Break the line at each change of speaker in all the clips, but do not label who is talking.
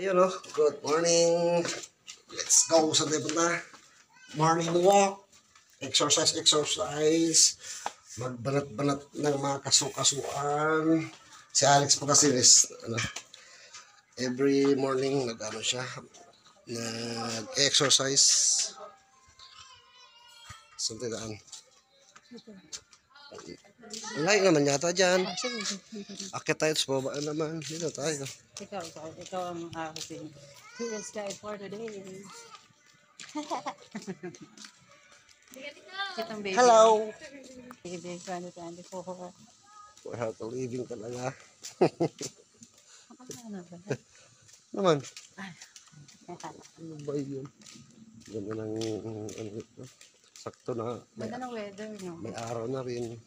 Ayun oh, good morning. Let's go sa punta. Morning walk. Exercise, exercise. Magbanat-banat ng mga kasukasuan. Si Alex po kasi is, ano, every morning nag-ano siya, nag-exercise. Tayo daan? Layo naman yata dyan. Akit tayo sa baba naman. Dito tayo.
Ikaw, ikaw, ikaw ang aking Here's guy for today.
Hello!
Baby 2024.
We're healthy living talaga. Naman. Ano ba yun? Ganda ng ano ito. Sakto na.
Ganda ng weather, no?
may araw na rin.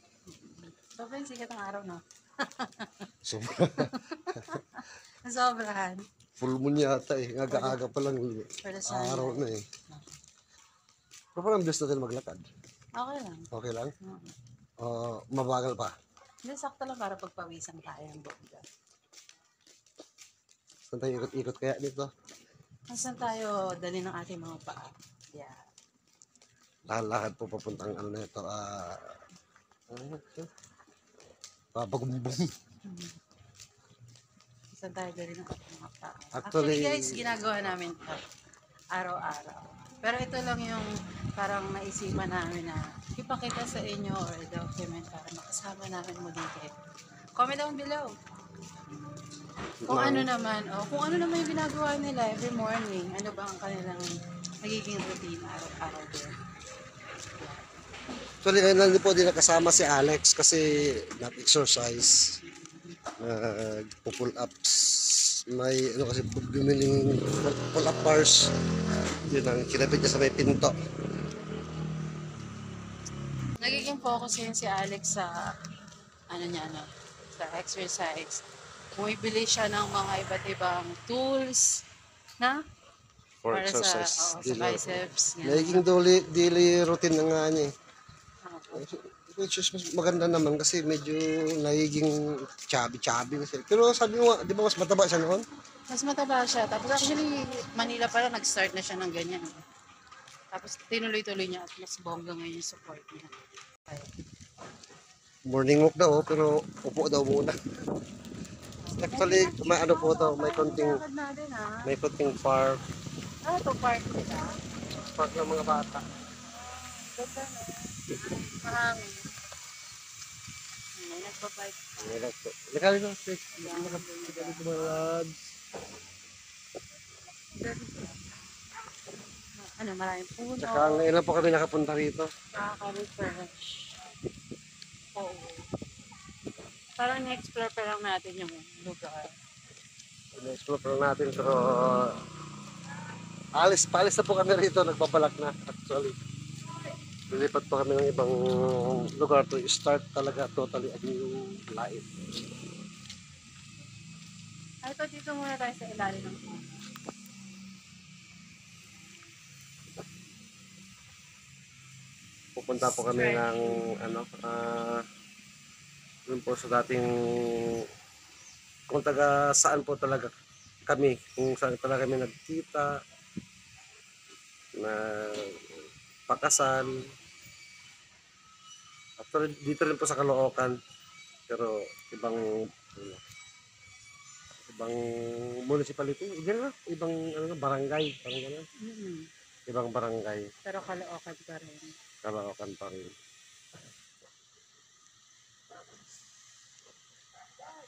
Sobrang sikat ang araw, no?
So,
Sobrahan.
full moon yata eh. Aga-aga pa lang.
For the sun.
Araw na eh. Pero parang bilis natin maglakad.
Okay lang.
Okay lang?
Oo.
Uh, mabagal pa.
Hindi, sakto lang para pagpawisan tayo ng bongga.
Saan tayo ikot-ikot kaya dito?
Nasaan tayo dali ng ating mga paa? Yeah.
Lakad-lakad po papuntang ano na ito. Ah... ano ito? Papagumbong.
Saan tayo dali ng ating mga?
Actually-
Actually, guys, ginagawa namin ito araw-araw. Pero ito lang yung parang naisipan namin na ipakita sa inyo or document para makasama namin muli kayo. Comment down below. Kung ano naman, o kung ano naman yung ginagawa nila every morning, ano ba ang kanilang nagiging routine araw-araw din.
Actually, ngayon lang din po din nakasama si Alex kasi nag-exercise. Nag-pull ups. May ano kasi bumiling pull up bars. Yun ang kinapit niya sa may pinto.
Nagiging focus yun si Alex sa ano niya no, sa exercise. Bumibili siya ng mga iba't ibang tools na
For
para
exercise.
sa, oo, sa biceps.
Nagiging daily, daily routine na nga niya eh. Which is mas maganda naman kasi medyo nagiging chubby-chubby kasi. Pero sabi mo, nga, di ba mas mataba siya noon?
Mas mataba siya. Tapos actually, Manila pa lang nag-start na siya ng ganyan. Tapos tinuloy-tuloy niya at mas bongga ngayon yung support niya.
Morning walk daw, pero upo daw muna. Actually, may ano po to, may konting, may konting park,
Ah, ito park nila.
park ng mga bata.
Ganda no. Marami. May nagbabike pa.
Wala po. Nakali na, please. Nakali lads.
Ano,
po kami nakapunta rito.
Nakaka-refresh. Oo. Parang na-explore pa lang natin yung lugar.
Na-explore pa lang natin pero alis, paalis na po kami rito, nagbabalak na actually. Lilipat po kami ng ibang lugar to start talaga totally a new life.
Ay, ito dito muna tayo sa ilalim ng.
Pupunta po kami ng ano, ah yun po sa dating kung taga saan po talaga kami, kung saan talaga kami nagkita, na pakasal. Actually, dito rin po sa Caloocan, pero ibang ano, ibang municipality, na, ibang ano, barangay, parang gano'n.
Mm-hmm.
Ibang barangay,
Pero kalookan pa rin.
Caloocan pa rin.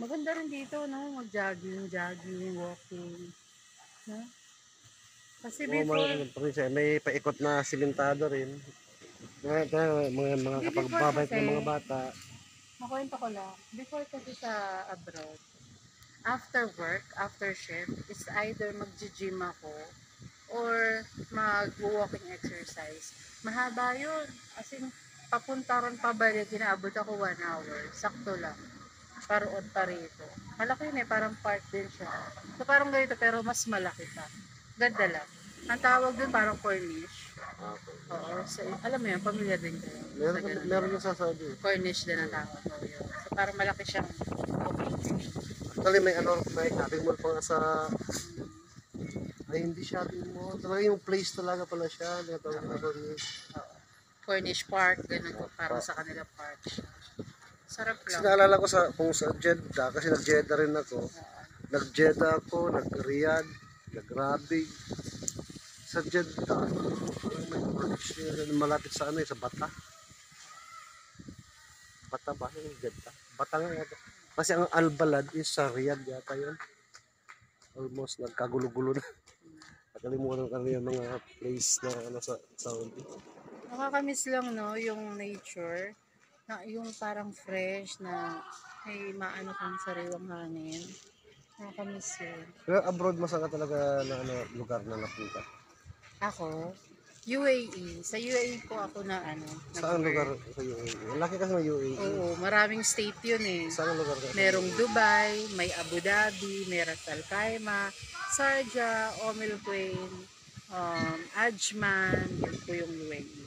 Maganda rin dito, no? Mag-jogging, jogging, walking. No? Kasi before,
rin siya, may paikot na silintado rin. Mga, mga, mga, mga kapag
before
babalik ng
kasi-
mga bata,
makwento ko lang, before kasi sa abroad, after work, after shift, is either mag-gym ako or mag-walking exercise. Mahaba yun. As in, papunta ron pabalik, ginaabot ako one hour. Sakto lang. Paroon pa rito. Malaki yun eh, parang park din siya. So parang ganito, pero mas malaki pa. Ganda lang. Ang tawag dun parang Cornish. Oo. So, alam mo yun, pamilya din kayo.
meron,
Sa ganun.
meron yung sasabi.
Cornish din ang tawag ko yun. So parang malaki siyang area.
Actually, may ano, may shopping mall pa nga sa Ay, hindi shopping mall. Talaga yung place talaga pala siya. Tinatawag na Corniche.
Cornish Park, ganun ko, parang sa kanila park siya. Sarap
Kasi
lang.
naalala ko sa, kung sa Jeddah, kasi nag-Jeddah rin ako. Nag-Jeddah ako, nag-Riyadh, nag-Rabig. Sa Jeddah, malapit sa ano eh, sa Bata. Bata ba? Yung Jeddah. Bata nga yata. Kasi ang Al-Balad is sa Riyadh yata yun. Almost nagkagulo-gulo na. Nakalimutan ko na yung mga place na ano, sa Saudi.
Nakakamiss lang, no, yung nature. Na, yung parang fresh na may maano kang sariwang hangin. Nakakamiss yun.
Pero abroad mo saan ka talaga na ano, lugar na napunta?
Ako, UAE. Sa UAE po ako na ano.
Saan lugar sa UAE? Laki kasi ng UAE.
Oo, maraming state yun eh.
Saan ang lugar ka?
Merong Dubai, may Abu Dhabi, may Ras Al Khaimah, Sharjah, Umm Al Quwain, um, Ajman, yun po yung UAE.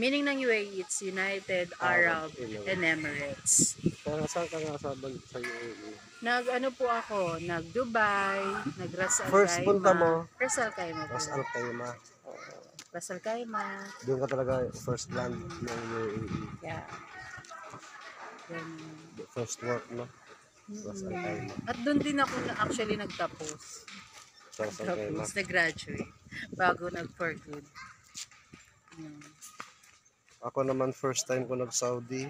Meaning ng UAE, it's United Arab
Emirates.
and Emirates.
Kaya saan ka nga sa, sa UAE?
Nag ano po ako, nag Dubai, nag Ras Al
First
Khaimah.
punta mo?
Ras Al Khaimah.
Ras Al Khaimah.
Ras Al Khaimah.
Doon ka talaga first land ng UAE.
Yeah. Yan.
The First work, no? Ras Al Khaimah.
At doon din ako na actually nagtapos.
Sa Ras Al Khaimah.
Tapos nag-graduate bago nag-for good. Yun.
Ako naman first time ko nag-Saudi.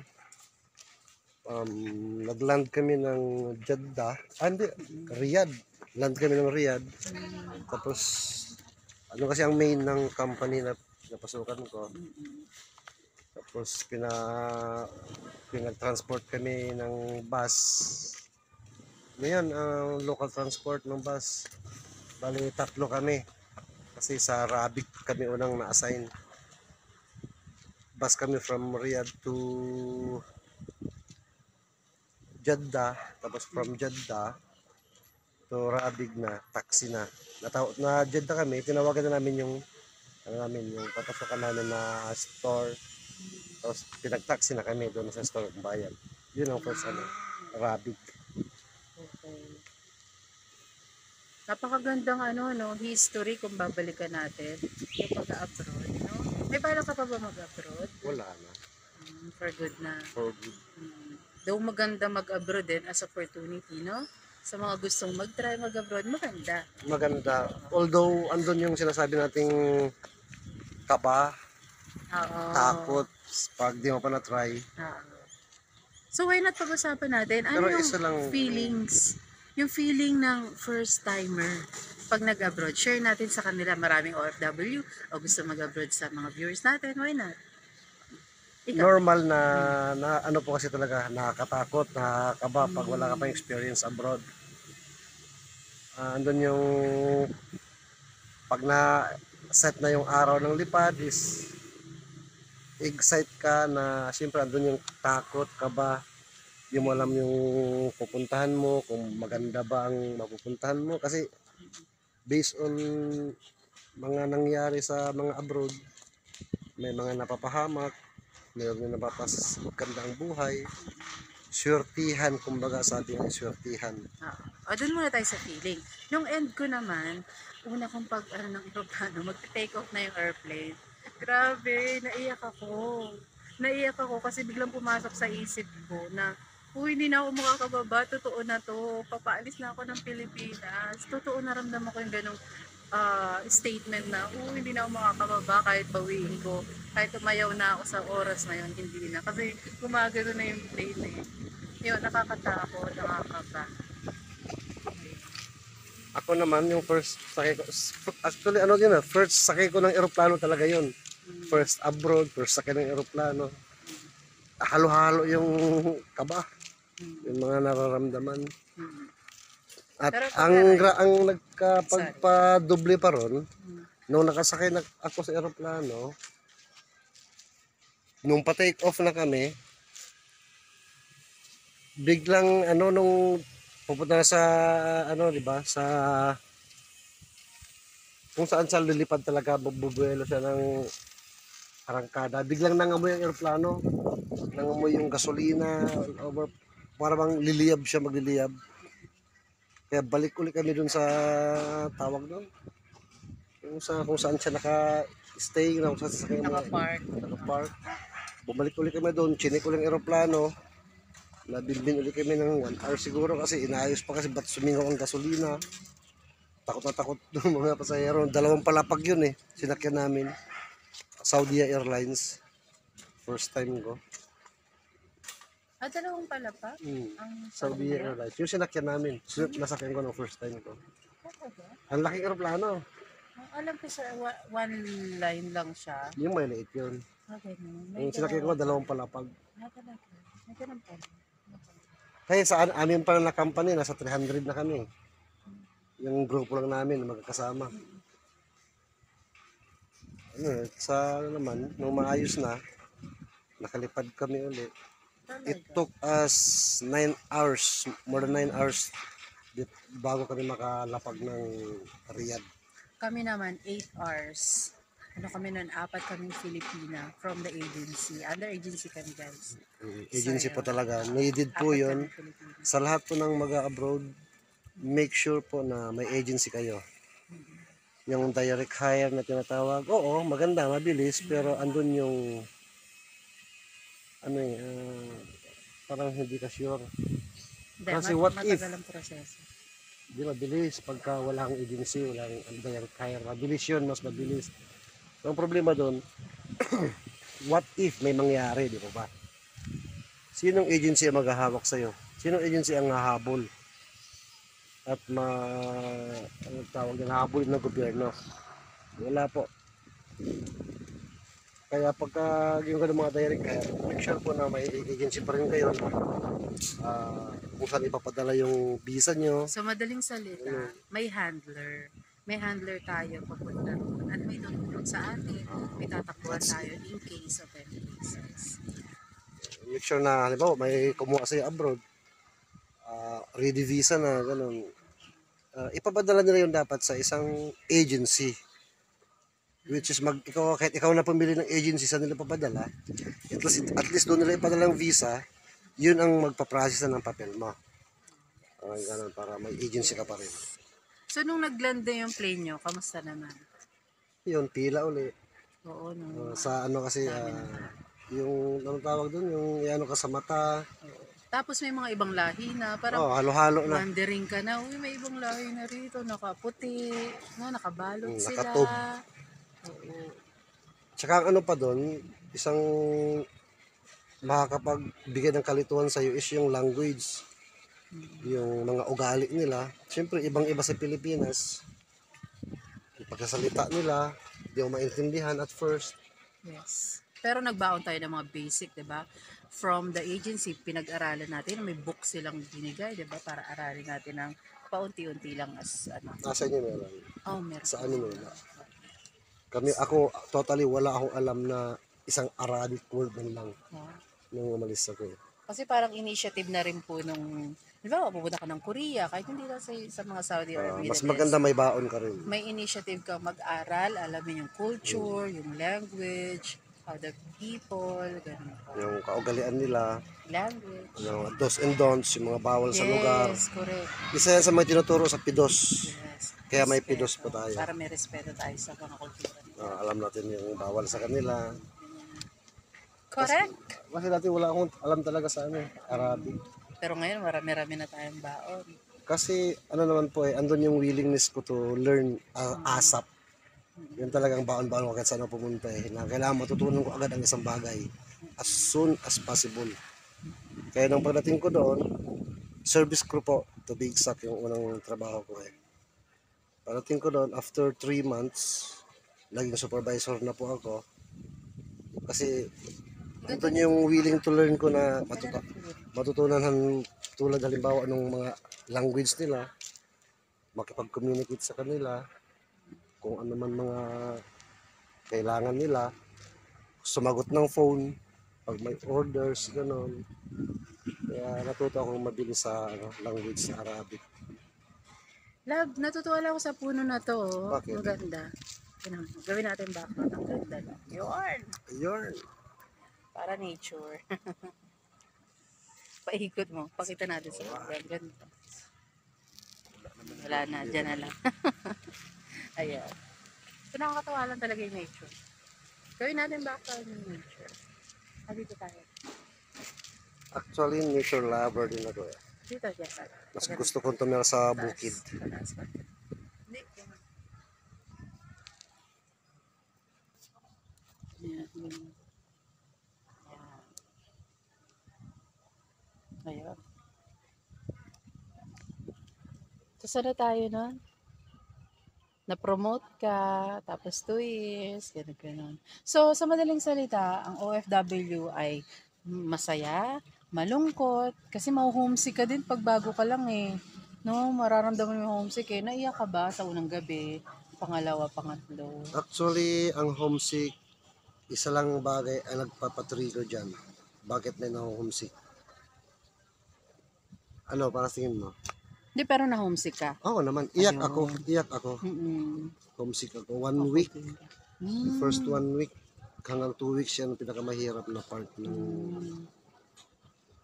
Um, nag-land kami ng Jeddah. Ah, hindi. Riyadh. Land kami ng Riyadh. Tapos, ano kasi ang main ng company na napasukan ko. Tapos, pina, pinag-transport kami ng bus. Ngayon, ang local transport ng bus. Bali, tatlo kami. Kasi sa Rabik kami unang na-assign bus kami from Riyadh to Jeddah tapos from Jeddah to Rabig na taxi na Nataw na Jeddah kami tinawagan na namin yung ano namin yung papasokan namin na store tapos pinag-taxi na kami doon sa store ng bayan yun ang first ano Rabig
Okay. Napakagandang ano, no, history kung babalikan natin. Yung pag-abroad, no? May balak ka pa ba mag-abroad?
wala na
Mm, for good na.
for good
Mm. Though maganda mag-abroad din as opportunity, no? Sa mga gustong mag-try mag-abroad, maganda.
maganda although andun yung sinasabi nating kaba
Oo.
takot pag di mo pa na-try
Oo. So why not pag-usapan natin? Ano
Pero
yung
isa lang-
feelings, yung feeling ng first timer pag nag-abroad? Share natin sa kanila maraming OFW o gusto mag-abroad sa mga viewers natin. Why not?
Normal na, na ano po kasi talaga nakakatakot, nakakaba pag wala ka pang experience abroad. Ah, andun yung pag na set na yung araw ng lipad is excite ka na siyempre andun yung takot, kaba, di mo alam yung pupuntahan mo, kung maganda ba ang mapupuntahan mo. Kasi based on mga nangyari sa mga abroad may mga napapahamak mayroon yung napapaganda ang buhay surtihan kumbaga sabi ng surtihan
Oo. O, dun muna tayo sa feeling. Nung end ko naman, una kong pag, ano, ng aeroplano, mag-take off na yung airplane. Grabe, naiyak ako. Naiyak ako kasi biglang pumasok sa isip ko na, Uy, hindi na ako makakababa. Totoo na to. Papaalis na ako ng Pilipinas. Totoo naramdaman ko yung ganong ah, statement na, Uy, hindi na ako makakababa kahit bawiin ko. Kahit umayaw na ako sa oras na yun, hindi na. Kasi gumagano na yung plane eh. Yun, nakakatakot, nakakaba.
ako naman yung first sakay ko actually ano yun ah, first sakay ko ng eroplano talaga yun first abroad first sakay ng eroplano halo-halo yung kaba yung mga nararamdaman
Mm.
At
Pero
ang gra- ang nagkapagpadoble pa ron, nung nakasakay na ako sa eroplano, nung pa-take off na kami, biglang ano nung pupunta na sa ano, 'di ba? Sa kung saan siya lilipad talaga, bubuelo siya ng arangkada. Biglang nangamoy ang eroplano. Nangamoy yung gasolina, over, para bang liliyab siya, magliliyab. Kaya balik ulit kami dun sa tawag doon. Yung sa kung saan siya naka-stay, na kung saan sa kanya
Naka-park.
naka-park. Bumalik ulit kami doon, chinik ulit ang aeroplano. Nabinbin ulit kami ng 1 hour siguro kasi inayos pa kasi ba't sumingaw ang gasolina. Takot na takot doon mga pasahero. Dalawang palapag yun eh, sinakyan namin. Saudi Airlines. First time ko.
Ah, dalawang pala pa?
Hmm.
Ang
Saudi Airlines. Yung sinakyan namin. Sunod nasakyan ko ng first time ko.
Talaga?
Ang laking aeroplano.
Ang alam ko sa wa- one line lang siya.
Yung may liit yun.
Ah, ganun.
Yung sinakyan ko, dalawang palapag.
Ah, talaga. May ganun pala.
Kaya sa an- amin pa na company, nasa 300 na kami. Yung grupo lang namin, magkakasama. Ano, sa ano naman, nung maayos na, nakalipad kami ulit. It
Talaga.
took us 9 hours, more than 9 hours bago kami makalapag ng Riyadh.
Kami naman, 8 hours. Ano kami nun, apat kaming Filipina from the agency. Under agency kami guys.
Mm, Agency po
Sayang.
talaga. Needed po yun. Sa lahat po ng mag-abroad, make sure po na may agency kayo. Yung direct hire na tinatawag, oo, maganda, mabilis, pero andun yung, ano eh, ah, parang hindi ka sure.
Hindi,
Kasi what if?
matagal ang proseso.
Hindi mabilis, pagka walang agency, walang ano, direct hire, mabilis yun, mas mabilis. Ang problema doon, what if may mangyari, di ba ba? Sinong agency ang maghahawak sa'yo? Sinong agency ang hahabol? At ma... Ano tawag yan? Hahabol ng gobyerno? Wala po. Kaya pagka yung ganun mga direct hire, make sure po na may agency pa rin kayo na ah, kung saan ipapadala yung visa nyo.
So, madaling salita, may handler. May handler tayo papunta doon. At may tutulong sa atin. May tatakbuhan tayo in case of any cases.
make sure na halimbawa may kumuha sa'yo abroad ah, ready visa na ganun Ah, ipapadala nila yun dapat sa isang agency which is mag ikaw kahit ikaw na pumili ng agency sa nila papadala at least at least doon nila ipadala ng visa yun ang magpa-process na ng papel mo Parang ganun para may agency ka pa rin
So, nung nag-land na yung plane nyo, kamusta naman?
yun pila uli
Oo, no.
Ah, sa ano kasi ah, yung anong tawag doon yung ano ka sa mata
Tapos may mga ibang lahi na, parang
oh halo-halo na
wondering ka na, uy, may ibang lahi na rito, nakaputi, no, nakabalot
Mm,
sila.
nakatob. Tsaka ang ano pa doon, isang makakapagbigay ng kalituhan sa iyo is yung language. Yung mga ugali nila. Siyempre, ibang-iba sa Pilipinas. Yung pagkasalita nila, hindi mo maintindihan at first.
Yes. Pero nagbaon tayo ng mga basic, 'di ba? From the agency, pinag-aralan natin, may book silang binigay, 'di ba? Para aralin natin ng paunti-unti lang as ano.
Nasa inyo meron.
Oh, meron.
Sa ano wala. Kami, ako, totally wala akong alam na isang Arabic word man lang
Yeah.
nung umalis ako. eh.
Kasi parang initiative na rin po nung, di ba, pupunta ka ng Korea, kahit hindi lang sa, sa mga Saudi
Ah,
Middle
mas
East.
maganda may baon ka rin.
May initiative ka mag-aral, alamin yung culture, yung language, other people, ganun po.
Yung kaugalian nila,
Language.
yung dos and don'ts, yung mga bawal sa lugar.
Yes, correct.
Isa yan sa may tinuturo sa PIDOS.
Yes.
Kaya may pidos pa tayo.
Para may respeto tayo sa mga kultura.
Ah, alam natin yung bawal sa kanila.
Correct.
Kasi dati wala akong alam talaga sa ano, Arabic.
Pero ngayon, marami-rami na tayong baon.
Kasi ano naman po eh, andun yung willingness ko to learn uh, ASAP. Yun talagang baon-baon ko kahit saan ako pumunta eh. Na kailangan matutunan ko agad ang isang bagay as soon as possible. Kaya nung pagdating ko doon, service crew po, to be exact yung unang trabaho ko eh. Pagdating ko doon, after 3 months, naging supervisor na po ako. Kasi andun yung willing to learn ko na matuta matutunan tulad halimbawa ng mga language nila, makipag-communicate sa kanila, kung ano man mga kailangan nila, sumagot ng phone, pag may orders, gano'n. Kaya natuto akong mabilis sa ano, language sa Arabic.
Love, natutuwa lang ako sa puno na to. Oh.
Bakit?
Ang ganda. Yun, Gawin natin background. Ang ganda lang. Yun.
Ayun.
Para nature. Paikot mo. Pakita natin sa. Ang ganda. Wala na. Diyan na lang. Ayan. So nakakatawa lang talaga yung nature. Gawin natin background yung nature. Ah, dito tayo.
Actually, nature lover din ako eh. Mas gusto kong tumira sa bukid.
Ayun. Saan na tayo nun? Na-promote ka, tapos two years, ganun, ganun. So, sa madaling salita, ang OFW ay masaya, malungkot, kasi ma-homesick ka din pag bago ka lang eh. No, mararamdaman mo yung homesick eh. Naiyak ka ba sa unang gabi? Pangalawa, pangatlo?
Actually, ang homesick, isa lang bagay ang nagpapatrigger dyan. Bakit may na-homesick? Ano, para tingin mo?
Hindi, pero na-homesick ka.
Oo naman, iyak
Ayun.
ako, iyak ako.
Mm-mm.
Homesick ako. One week,
Mm.
first one week, hanggang two weeks yan ang pinakamahirap na part ng
Mm.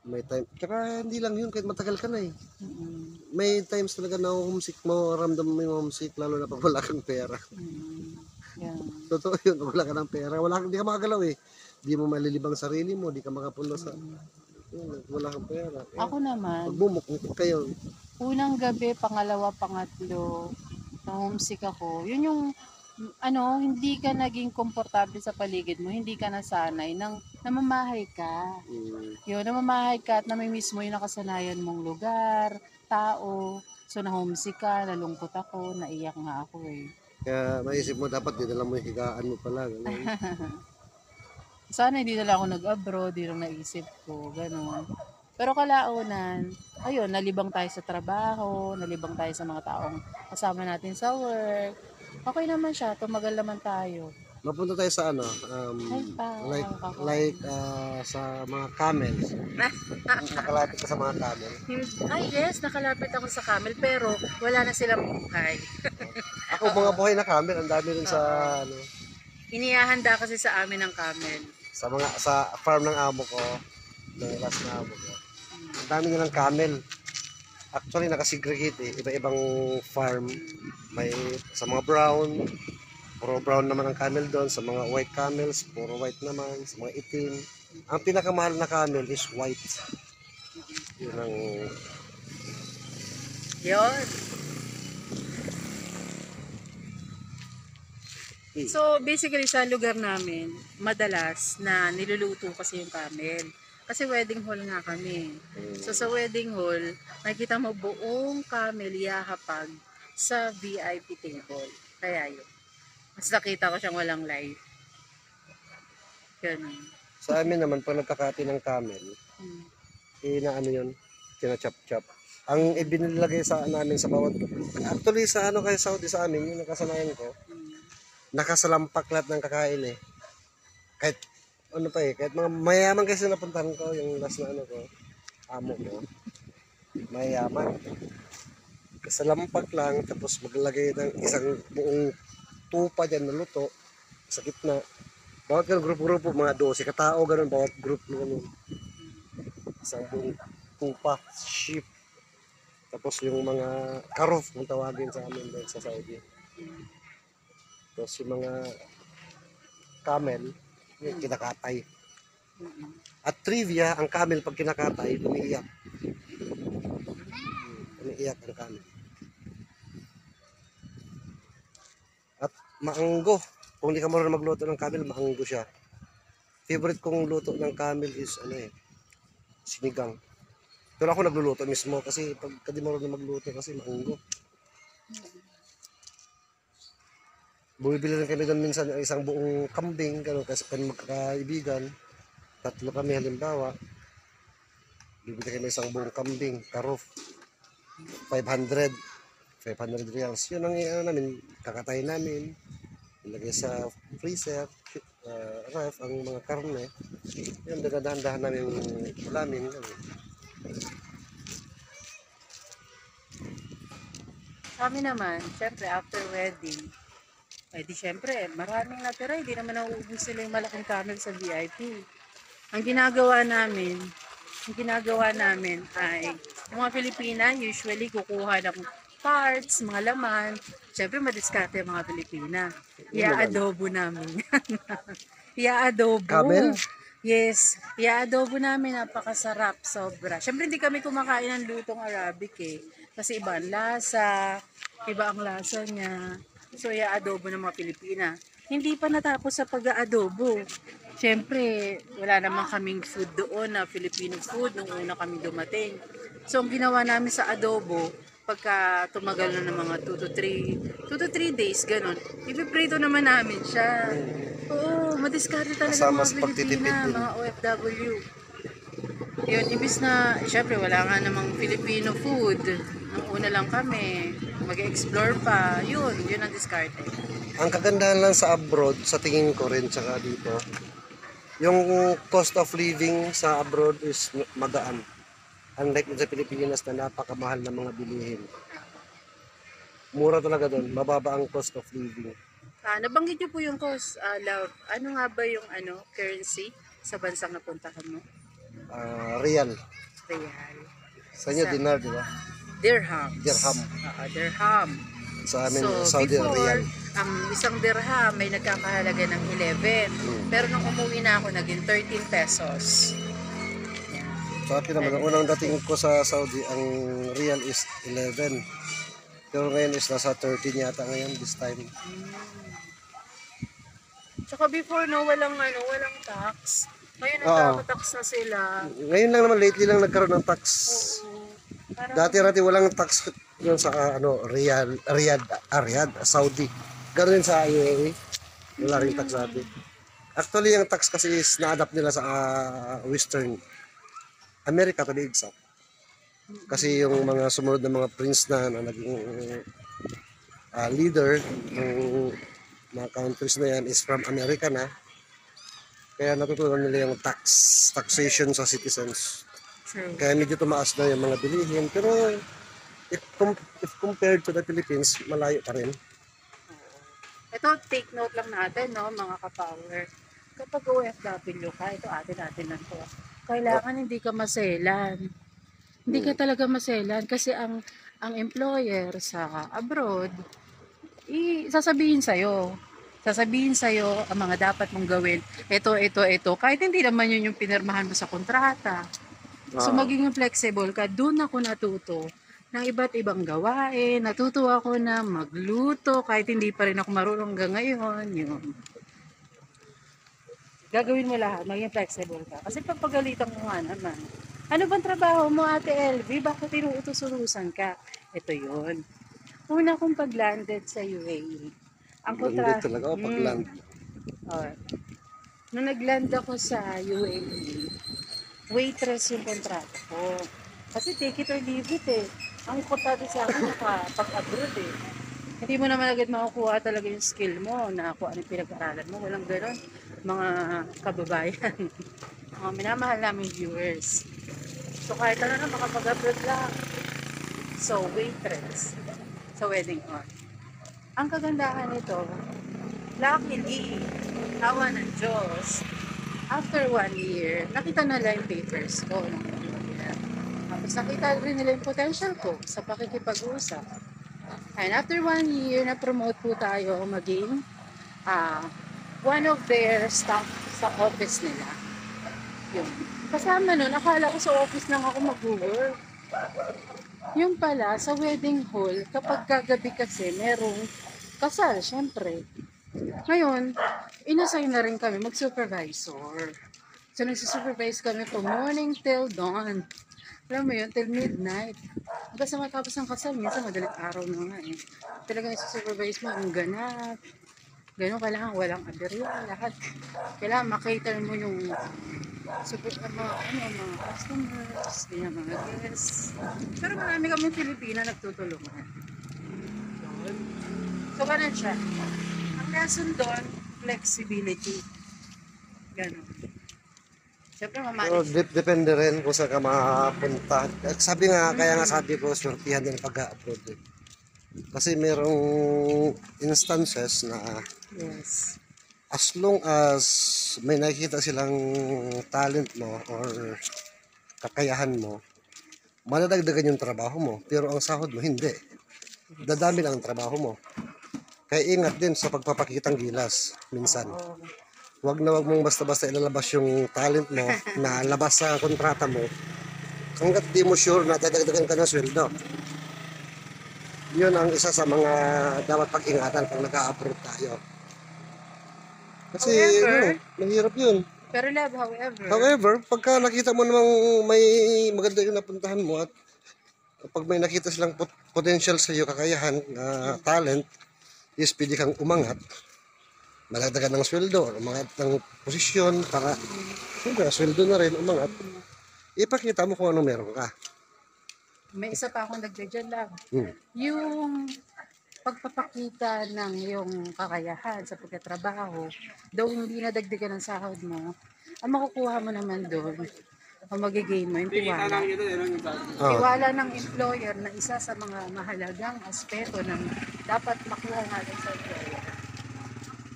May time. Tsaka hindi lang yun, kahit matagal ka na eh.
Mm-mm.
May times talaga na homesick mo, ramdam mo yung homesick, lalo na pag wala kang pera.
Mm. Yan.
Totoo yun, wala ka ng pera, wala kang, di ka makagalaw eh. Di mo malilibang sarili mo, di ka makapunta sa, yun, wala kang pera. Eh,
Ako naman,
pag bumukmuk kayo,
unang gabi, pangalawa, pangatlo, na homesick ako, yun yung, ano, hindi ka naging komportable sa paligid mo, hindi ka nasanay, nang namamahay ka.
mm,
Yun, namamahay ka at namimiss mo yung nakasanayan mong lugar, tao. So, na-homesick ka, nalungkot ako, naiyak nga ako eh.
kaya maisip mo dapat dinala mo yung higaan mo pala. Ganun.
Sana hindi na lang ako nag-abroad, di lang naisip ko, gano'n. Pero kalaunan, ayun, nalibang tayo sa trabaho, nalibang tayo sa mga taong kasama natin sa work. Okay naman siya, tumagal naman tayo.
Mapunta tayo sa ano, um,
Ay,
like, like ah, sa mga camels. Nakalapit ka sa mga camel.
Ay, yes, nakalapit ako sa camel, pero wala na silang buhay.
Ako mga buhay na camel, ang dami rin sa ano,
Inihahanda kasi sa amin ng camel.
sa mga sa farm ng amo ko, ng last na amo ko. Ang dami nilang camel. Actually nakasegregate eh, iba-ibang farm. May sa mga brown, puro brown naman ang camel doon, sa mga white camels, puro white naman, sa mga itim. Ang pinakamahal na camel is white. Yun ang
Yun. So, basically, sa lugar namin, madalas na niluluto kasi yung camel. Kasi wedding hall nga kami. So, sa wedding hall, makikita mo buong camel yahapag sa VIP table. Kaya yun. Mas nakita ko siyang walang life. Ganun.
sa amin naman pag nagkakati ng camel,
Hmm.
eh na ano yun, kinachap-chap. Ang ibinilagay sa namin sa bawat actually sa ano kay Saudi sa amin, yung nakasanayan ko,
Hmm.
nakasalampak lahat ng kakain eh. Kahit ano pa eh, kahit mga mayaman kasi napuntahan ko, yung last na ano ko, amo ko, mayaman. Kasalampak lang, tapos maglagay ng isang buong tupa dyan na luto sa gitna. Bawat ganun grupo-grupo, mga 12 katao, ganun, bawat group ganun. Isang buong tupa, sheep. Tapos yung mga karof, kung tawagin sa amin doon sa Saudi. Tapos yung mga camel, yung kinakatay. At trivia, ang camel pag kinakatay, umiiyak. Umiiyak ang camel. At maanggo. Kung hindi ka marunong magluto ng camel, maanggo siya. Favorite kong luto ng camel is ano eh, sinigang. Pero ako nagluluto mismo kasi pag di marunong magluto kasi maanggo. Bumibili rin kami doon minsan ng isang buong kambing, gano'n, kasi kami magkakaibigan. Tatlo kami halimbawa. Bibili kami isang buong kambing, karof. 500. 500 reals. Yun ang ano namin, kakatay namin. Ilagay sa freezer, uh, ref, ang mga karne. Yun, dadahan-dahan namin ulamin. Ganun.
Kami naman, syempre, after wedding, eh di syempre, maraming natira, hindi naman nauubos sila yung malaking camel sa VIP. Ang ginagawa namin, ang ginagawa namin ay, yung mga Pilipina, usually kukuha ng parts, mga laman. Siyempre, madiskarte ang mga Pilipina. Ia-adobo namin. Ia-adobo.
Camel?
Yes. Ia-adobo namin. Napakasarap. Sobra. Siyempre, hindi kami kumakain ng lutong Arabic eh. Kasi iba ang lasa. Iba ang lasa niya. So, ia-adobo ng mga Pilipina. Hindi pa natapos sa pag-aadobo. Siyempre, wala naman kaming food doon na Filipino food nung una kami dumating. So, ang ginawa namin sa adobo, pagka tumagal na ng mga 2 to 3, 2 to 3 days, ganun. Ipiprito naman namin siya. Oo, madiskarte talaga
Kasama
mga Pilipina, mga OFW. Yun, ibis na, syempre wala nga namang Filipino food. Nung una lang kami, mag-explore pa. Yun, yun ang diskarte.
Ang kagandahan lang sa abroad, sa tingin ko rin, tsaka dito, yung cost of living sa abroad is magaan. Unlike sa Pilipinas na napakamahal ng mga bilihin. Mura talaga doon, mababa ang cost of living.
Ah, nabanggit niyo po yung cost, ah, love. Ano nga ba yung ano, currency sa bansang napuntahan mo?
Ah, real.
Real.
Sa inyo,
Sa-
dinar, di ba?
Dirham.
Dirham.
Ah, dirham.
Sa amin,
so,
Saudi
before,
real.
ang isang dirham may nagkakahalaga ng 11.
Hmm.
Pero nung umuwi na ako, naging 13 pesos. Yan.
Sa akin naman, ang unang dating ko sa Saudi, ang real is 11. Pero ngayon is nasa 13 yata ngayon this time.
Tsaka before, no, walang, ano, walang tax. Ngayon,
Oo.
nagkakatax na sila.
Ngayon lang naman, lately lang nagkaroon ng tax.
Oo.
Dati-dati walang tax yun sa ano, Riyadh, Riyadh, ah, Riyadh, Saudi. Din sa UAE. Wala rin tax dati. Actually, yung tax kasi is na-adapt nila sa ah, Western America to be exact. Kasi yung mga sumunod na mga prince na, na naging ah, leader ng mga countries na yan is from America na. Kaya natutunan nila yung tax, taxation sa citizens.
True.
Kaya medyo tumaas na yung mga bilihin. Pero if, com- if compared to the Philippines, malayo pa rin.
Ito, take note lang natin, no, mga kapower. Kapag OFW ka, ito atin-atin lang to. Kailangan hindi ka maselan. Hindi ka talaga maselan kasi ang ang employer sa abroad, i sasabihin sa'yo. Sasabihin sa'yo ang mga dapat mong gawin. Ito, ito, ito. Kahit hindi naman yun yung pinirmahan mo sa kontrata. So
Ah.
maging flexible ka, doon ako natuto ng iba't ibang gawain. Natuto ako na magluto kahit hindi pa rin ako marunong hanggang ngayon. Yun. Gagawin mo lahat, maging flexible ka. Kasi pag pagalitan ko nga naman, ano bang trabaho mo ate LV? Bakit tinuutos-urusan ka? Ito yun. Una kong pag-landed sa UAE. Ang kontra...
Landed talaga ako pag
Mm.
land.
Oh. Nung nag-land ako sa UAE, waitress yung kontrata ko. Kasi take it or leave it eh. Ang importante sa akin, nakapag-abroad eh. Hindi mo naman agad makukuha talaga yung skill mo na kung ano pinag-aralan mo. Walang gano'n. Mga kababayan. mga minamahal namin viewers. So kahit ano na makapag-abroad lang. So waitress sa wedding hall. Ang kagandahan nito, luckily, awa ng Diyos, after one year, nakita nila yung papers ko. Tapos nakita rin nila yung potential ko sa pakikipag-usap. And after one year, na-promote po tayo maging ah, one of their staff sa office nila. Yun. Kasama nun, akala ko sa office lang ako mag-work. Yung pala, sa wedding hall, kapag kagabi kasi, merong kasal, syempre. Ngayon, inassign na rin kami mag-supervisor. So, nagsusupervise kami from morning till dawn. Alam mo yun, till midnight. Hanggang sa matapos ng kasal, minsan madalit araw na nga eh. Talagang nagsusupervise mo ang ganap. Ganun, kailangan walang aberya, lahat. Kailangan makater mo yung super, uh, mga, ano, mga customers, ganyan, mga guests. Pero marami kami Pilipina nagtutulungan. So, ganun siya. Lesson doon, flexibility. Ganun. Siyempre,
Pero
mamanage.
dep- depende rin kung saan ka makapunta. Sabi nga, kaya nga sabi ko, surtihan din pag-upload. Eh. Kasi merong instances na
Yes.
as long as may nakikita silang talent mo or kakayahan mo, madadagdagan yung trabaho mo, pero ang sahod mo hindi. dadami lang ang trabaho mo. Kaya ingat din sa pagpapakitang gilas minsan. Huwag na huwag mong basta-basta ilalabas yung talent mo na labas sa kontrata mo hanggat di mo sure na dadagdagan ka ng sweldo. Yun ang isa sa mga dapat pag-ingatan pag nag-a-abroad tayo. Kasi
However-
ano, mahirap yun.
Pero love, however,
However, pagka nakita mo namang may maganda yung napuntahan mo at pag may nakita silang pot- potential sa iyo, kakayahan, na talent, is pwede kang umangat, malagdagan ng sweldo, or umangat ng posisyon para, siyempre, sweldo na rin, umangat, ipakita mo kung ano meron ka.
may isa pa akong dagdag dyan lang.
Hmm.
Yung pagpapakita ng yung kakayahan sa pagkatrabaho, daw hindi na dagdagan ng sahod mo, ang makukuha mo naman doon, mo, yung tiwala.
Oh,
Tiwala ng employer na isa sa mga mahalagang aspeto ng dapat makuha natin sa employer.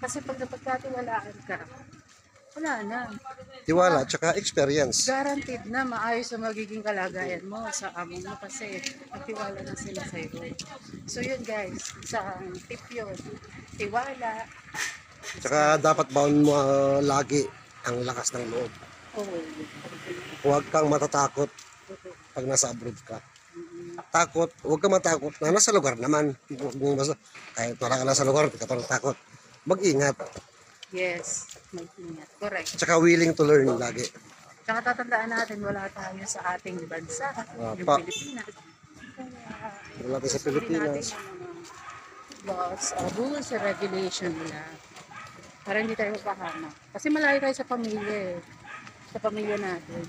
Kasi pag napagkatiwalaan ka, wala na.
tiwala, tsaka experience.
Guaranteed na maayos ang magiging kalagayan mo sa amo mo kasi nagtiwala na sila sa iyo. So yun guys, isang tip yun. Tiwala.
Tsaka dapat baon mo ah, lagi ang lakas ng loob.
Oh,
Huwag kang matatakot pag nasa abroad ka. Takot, huwag kang matakot na nasa lugar naman. Kahit wala ka nasa lugar, hindi ka pa takot. Mag-ingat.
yes, may ingat. Correct.
Tsaka willing to learn lagi.
Tsaka tatandaan natin, wala tayo sa ating bansa,
Ah,
yung
pa.
Pilipinas. Kaya,
Wala tayo sa Pilipinas.
laws, uh, rules regulation nila. Para hindi tayo mapahamak. Kasi malayo tayo sa pamilya eh. Sa pamilya natin.